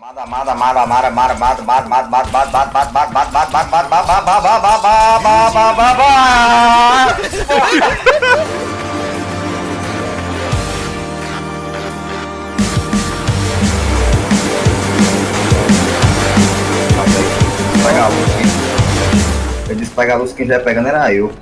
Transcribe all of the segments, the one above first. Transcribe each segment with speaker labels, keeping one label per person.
Speaker 1: Mata, mata, mata, mata, mata, mata, mata, mata, mata, mata, mata, mata, mata, mata, mata, mata, mata, mata, mata, mata, Pegar a luz. Eu disse pegar a luz, quem já pegando era eu.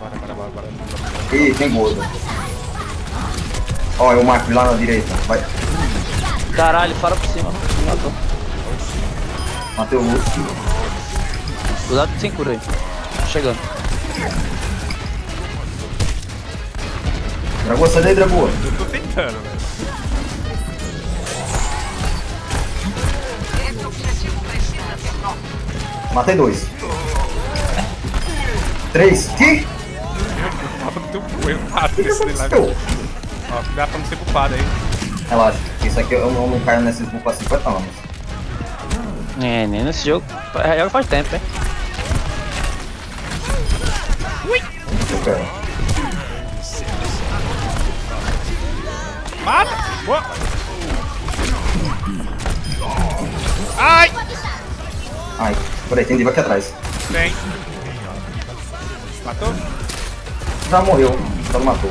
Speaker 2: Bora, bora, bora, bora.
Speaker 1: Ih, tem gordo. Ó, é o Marcos lá na direita. Vai.
Speaker 3: Caralho, para por cima. Matou.
Speaker 1: Matei o Lúcio.
Speaker 3: Cuidado sem cura aí. Chegando.
Speaker 1: Dragô, sai daí, Dragô.
Speaker 2: Eu tô tentando, velho.
Speaker 1: Matei dois. Três. Que?
Speaker 2: Mata no teu cu, eu mato
Speaker 1: que
Speaker 2: esse lá.
Speaker 1: aconteceu?
Speaker 2: Ó, cuidado pra não ser culpado aí.
Speaker 1: Relaxa, isso aqui eu não, não caio nesses bucos há 50 anos.
Speaker 3: É, nem nesse jogo. É, jogo faz tempo, hein?
Speaker 1: Eu quero.
Speaker 2: Mata! Boa! Ai!
Speaker 1: Ai, peraí, tem diva aqui atrás.
Speaker 2: Tem. Matou?
Speaker 1: Já morreu, já não matou.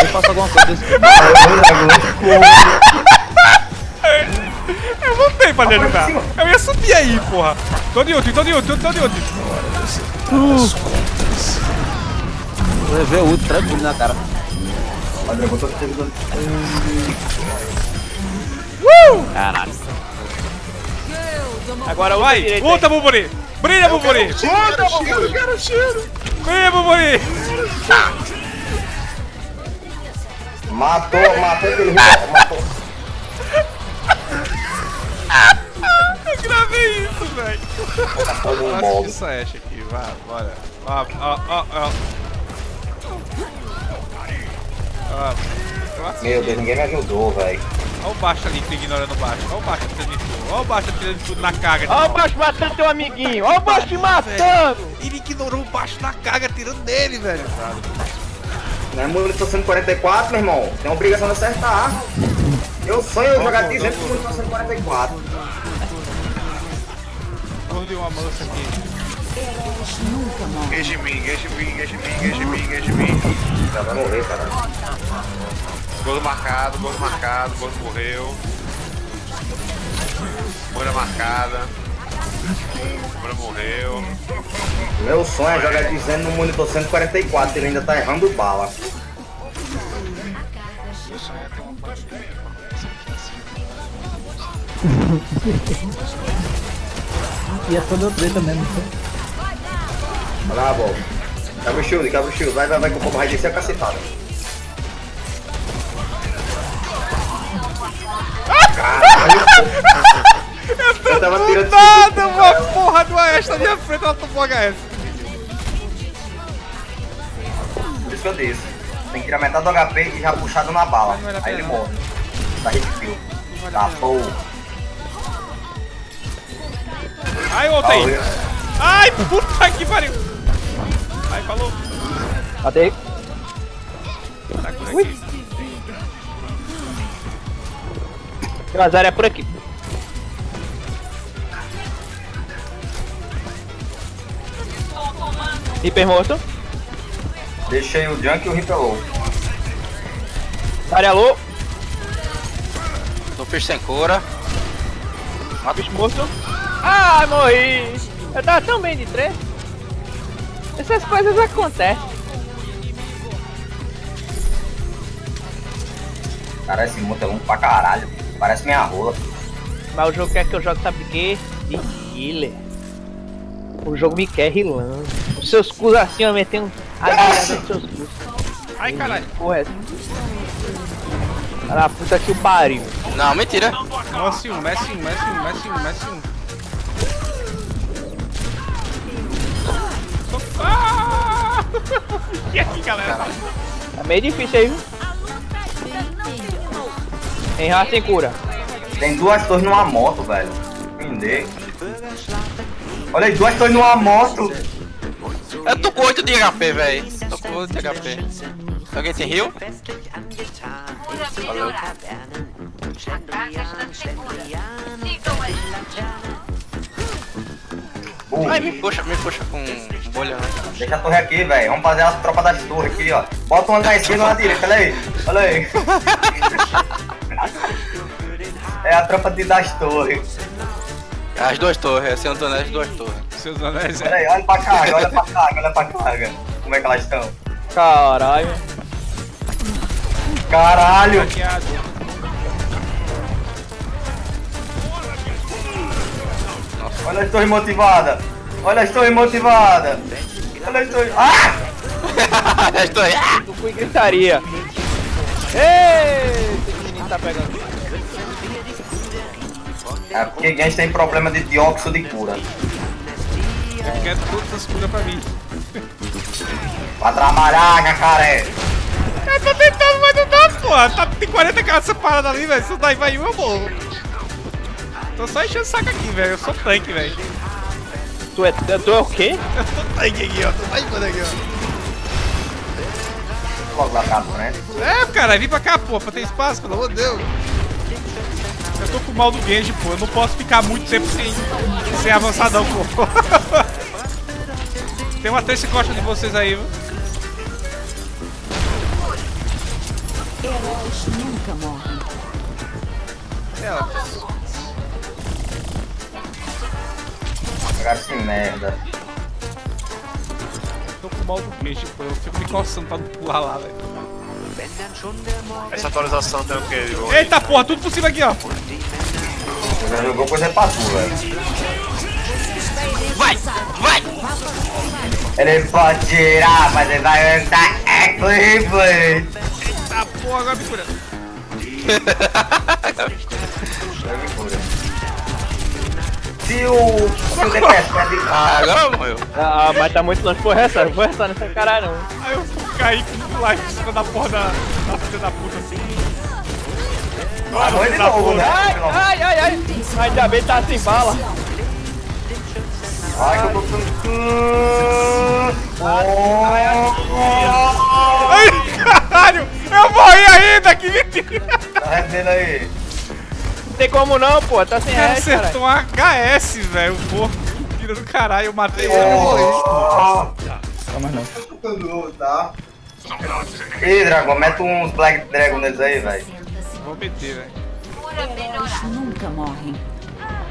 Speaker 3: Eu faço alguma coisa desse tipo.
Speaker 2: Eu voltei pra lhe ajudar. Eu ia subir aí, porra. Tô de ult, tô de ult, tô de ult.
Speaker 3: Vou levar o outro tranquilo na cara.
Speaker 1: Ó, Dragão, tô te ajudando.
Speaker 3: Caralho. Agora
Speaker 2: Vai, luta, Buburi. Brilha, Buburi. Luta, Buburi. quero tiro. Brilha, Buburi.
Speaker 1: Matou, matou aquele rival, matou.
Speaker 2: Eu gravei isso, velho. Vou
Speaker 1: um
Speaker 2: assistir essa Ashe aqui, vai, bora. Ó, ó, ó, ó. Assisti.
Speaker 1: Meu Deus, ninguém me ajudou, velho.
Speaker 2: Olha o baixo ali, tu ignorando o baixo. Olha o baixo atirando de tudo. Olha o baixo atirando de tudo na carga.
Speaker 3: Ó o baixo matando teu amiguinho. Ó o baixo te matando.
Speaker 2: Ele ignorou o baixo na carga, atirando nele, velho.
Speaker 1: Não é munição 144, meu irmão. Tem a obrigação de acertar. Eu sonho jogar dizendo com munição 144.
Speaker 2: Vamos de uma moça aqui.
Speaker 4: Engage me, engage me, engage me, engage me, engage me.
Speaker 1: Já vai morrer, cara.
Speaker 4: Gol marcado, gol marcado, gol morreu. Moura marcada. Moura morreu.
Speaker 1: Meu sonho é jogar dizendo no monitor 144, ele ainda tá errando bala.
Speaker 5: E é toda treta mesmo.
Speaker 1: Olha lá, Bob. Quebra o shield, quebra o shield. Vai, vai, vai, que o povo vai descer a cacetada. Caralho, tava tirando
Speaker 2: Nada, uma porra do AS na minha frente, ela tomou HS.
Speaker 1: Por isso que eu disse. Tem que tirar metade do HP e já puxado na bala. Aí ele morre. Tá hit kill. Tá porra.
Speaker 2: Ai, voltei. Ai, puta que pariu. Ai, falou.
Speaker 3: Matei.
Speaker 2: Tá por aqui.
Speaker 3: Lazar é por aqui. Hiper morto.
Speaker 1: Deixei o Junk e o Reaper low.
Speaker 3: Área low.
Speaker 4: Tô fiz sem cura.
Speaker 3: Bicho morto. Ah, morri. Eu tava tão bem de três. Essas coisas acontecem.
Speaker 1: Cara, esse moto é longo pra caralho. Parece minha rola.
Speaker 3: Mas o jogo quer que eu jogue, sabe de quê? De healer. O jogo me quer rilando. Os seus cus assim, eu metendo agulhada nos seus cus.
Speaker 2: Ai, caralho.
Speaker 3: Porra, é essa. Olha a puta que o pariu.
Speaker 4: Não, mentira.
Speaker 2: Messi um, Messi um, Messi um, Messi um, Messi um. Ah! E aqui, galera?
Speaker 3: Tá meio difícil aí, viu? Em raça sem cura.
Speaker 1: Tem duas torres numa moto, velho. Entender. Olha aí, duas torres numa moto.
Speaker 4: Eu tô com 8 de HP, velho. Tô com 8 de HP. Alguém tem heal? Valeu.
Speaker 1: Burro.
Speaker 4: Ai, me puxa, me puxa com bolha, né?
Speaker 1: Deixa a torre aqui, velho. Vamos fazer a tropa das torres aqui, ó. Bota uma na esquerda e uma na direita, olha aí. Olha aí. É a tropa de das torres.
Speaker 4: As duas torres, esse Antônio é as duas torres.
Speaker 2: Seus anéis
Speaker 1: Olha
Speaker 2: é.
Speaker 1: aí, olha pra carga, olha pra carga, olha pra carga. Como é que elas estão?
Speaker 3: Caralho.
Speaker 1: Caralho!
Speaker 2: hackeado.
Speaker 1: Olha as torres motivadas! Olha as torres motivadas! Olha as torres. Ah!
Speaker 4: as torres. Ah!
Speaker 3: Eu fui gritaria. Ei, esse menino tá pegando.
Speaker 1: É porque Gens tem problema de dióxido de cura.
Speaker 2: Eu quero todas as curas pra mim.
Speaker 1: Pra trabalhar, jacaré!
Speaker 2: Eu tô tentando, mas não dá, porra. Tá, tem 40 caras separados ali, velho. Se não daí vai um, eu morro. Tô só enchendo o saco aqui, velho. Eu sou tanque, velho.
Speaker 3: Tu é, tu é o quê?
Speaker 2: Eu sou tanque aqui, ó. Tô só enchendo aqui, ó.
Speaker 1: Logo lá pra frente.
Speaker 2: É, cara, vem pra cá, pô, pra ter espaço, pelo amor de Deus. Eu tô com o mal do Genji, pô. Eu não posso ficar muito tempo sem, sem avançadão, pô. Tem uma três que gosta de vocês aí, viu?
Speaker 6: Heróis nunca morrem.
Speaker 2: É.
Speaker 1: Pegar esse merda.
Speaker 2: Tô com o mal do Genji, pô. Eu fico me coçando pra não pular lá, velho.
Speaker 7: Essa atualização tem o quê, Igor?
Speaker 2: Eita, porra, tudo por cima aqui, ó.
Speaker 1: Já jogou coisa pra tu, velho.
Speaker 4: Vai! Vai!
Speaker 1: Ele pode tirar, mas ele vai andar é Cleveland!
Speaker 2: Eita, porra, agora me cura.
Speaker 1: Se o. Se o DPS perde.
Speaker 4: Ah, agora morreu.
Speaker 3: Ah, mas tá muito longe. Vou restar, vou restar nessa caralho não.
Speaker 2: Aí eu caí com o life em cima da porra da, da filha da puta assim.
Speaker 1: Ah, de novo,
Speaker 2: porra.
Speaker 1: né?
Speaker 3: Ai, ai, ai, ai. Ainda bem que tá sem bala.
Speaker 1: Ai, que eu tô ficando.
Speaker 2: Ai, caralho! Eu morri ainda, que mentira!
Speaker 1: Tá rendendo aí.
Speaker 3: Não tem como não, pô. Tá sem
Speaker 2: O cara
Speaker 3: cara.
Speaker 2: acertou um HS, velho. Porra, tira do caralho. Eu matei ele e morri.
Speaker 5: Calma não.
Speaker 1: Ih, Dragão, mete uns Black Dragon neles aí, velho.
Speaker 2: Vou meter, velho.
Speaker 6: Heróis nunca morrem.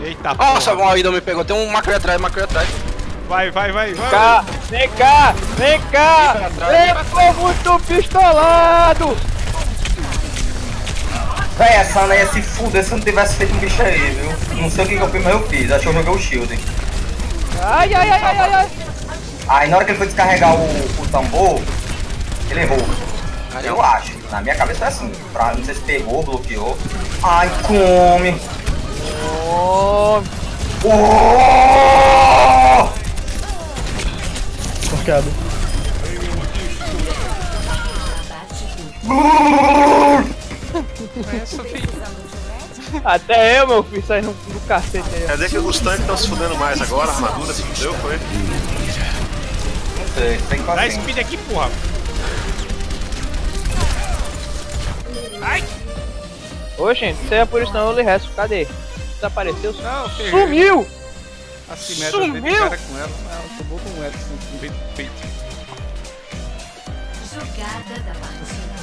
Speaker 2: Eita,
Speaker 4: Nossa,
Speaker 2: porra.
Speaker 4: uma vida me pegou. Tem um macro atrás, macro atrás.
Speaker 2: Vai, vai, vai, vai.
Speaker 3: cá, vem cá, vem cá! Eu tô muito pistolado!
Speaker 1: Véi, essa Ana ia se fuder se eu não tivesse feito um bicho aí, viu? Não sei o que, que eu fiz, mas eu fiz. Acho que eu joguei o shield.
Speaker 3: Ai, ai, ai, ai, ai, ai!
Speaker 1: Aí na hora que ele foi descarregar o, o tambor, ele errou. Eu acho. Na minha cabeça é assim. Pra, não sei se pegou, bloqueou. Ai, come!
Speaker 3: Oh,
Speaker 1: Oh!
Speaker 5: Forcado.
Speaker 2: Essa
Speaker 3: até eu, meu filho, saindo do cacete aí.
Speaker 7: Quer dizer que os tanques estão se fudendo mais agora, a armadura se fudeu, foi?
Speaker 1: Não sei, tem que
Speaker 2: Dá speed aqui, porra. Ai!
Speaker 3: Ô, gente, isso aí é por isso não, eu lhe resto. Cadê? Desapareceu?
Speaker 2: Não, ferrei.
Speaker 3: Sumiu!
Speaker 2: A simétria
Speaker 3: Sumiu!
Speaker 2: dele cara com ela. Não, tomou com ela, assim, com o peito.
Speaker 6: Jogada da partida.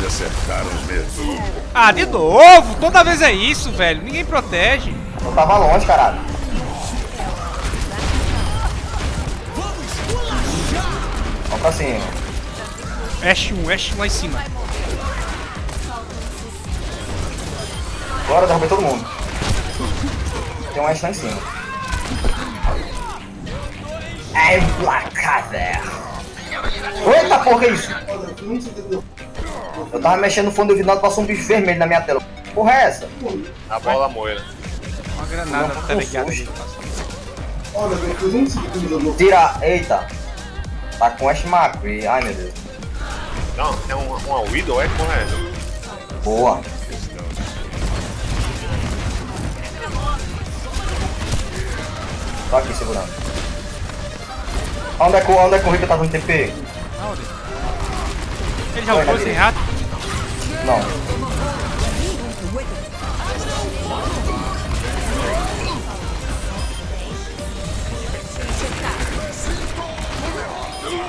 Speaker 7: Hora de acertar os medos.
Speaker 2: Ah, de novo? Toda vez é isso, velho. Ninguém protege.
Speaker 1: eu tava longe, caralho. Vamos pra cima.
Speaker 2: Ash 1, Ash 1 lá em cima.
Speaker 1: Bora, derrubei todo mundo. Tem um Ash lá em cima. É placada. Eita porra, que é isso? Eu tava mexendo no fundo do vidro, passou um bicho vermelho na minha tela. Porra é essa?
Speaker 7: A bola moira.
Speaker 2: Uma granada tá ligada ali.
Speaker 1: Tira. Eita. Tá com Ash McCree. Ai meu Deus.
Speaker 7: Não, é uma, uma Widow, é correto.
Speaker 1: Boa. Tô aqui segurando. Onde é que, o- onde é que o Rico tá dando TP?
Speaker 2: Aonde? Ele já usou esse rato?
Speaker 1: Não.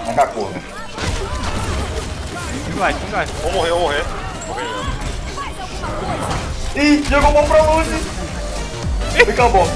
Speaker 1: Vem cá, corra.
Speaker 2: Vai, vai.
Speaker 7: Vou morrer, vou morrer. Morrer mesmo.
Speaker 1: Ih, jogou bom pra longe. Fica bom.